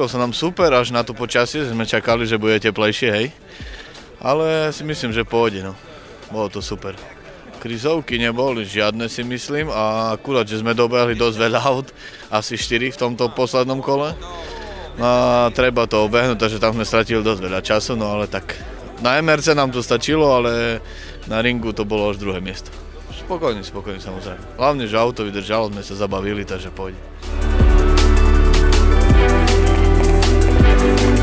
Išlo sa nám super, až na to počasie, sme čakali, že bude teplejšie, hej. Ale si myslím, že pôjde, no. Bolo to super. Krizovky neboli žiadne si myslím a akurát, že sme dobehli dosť veľa aut, asi 4 v tomto poslednom kole. No a treba to obehnúť, takže tam sme stratili dosť veľa času, no ale tak na MRC nám to stačilo, ale na ringu to bolo až druhé miesto. Spokojný, spokojný samozrejme. Hlavne, že auto vydržalo, sme sa zabavili, takže pôjde. Thank you.